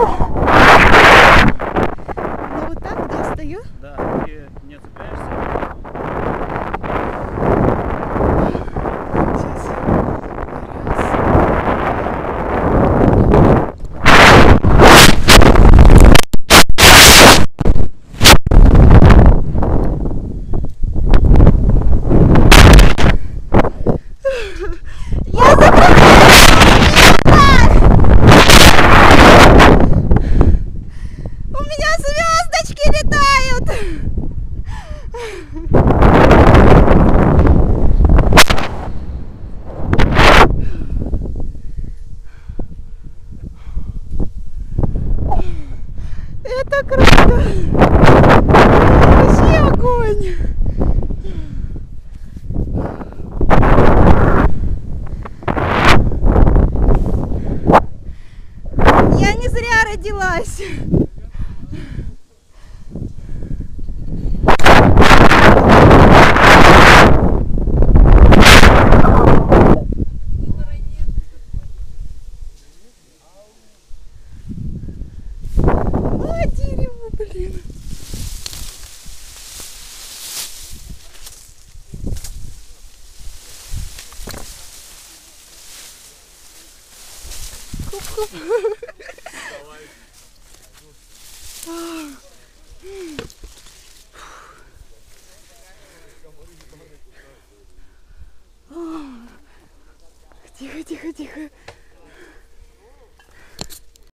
Oh. это круто! Вообще огонь! Я не зря родилась! Украины. Куп-куп. Тихо, тихо, тихо.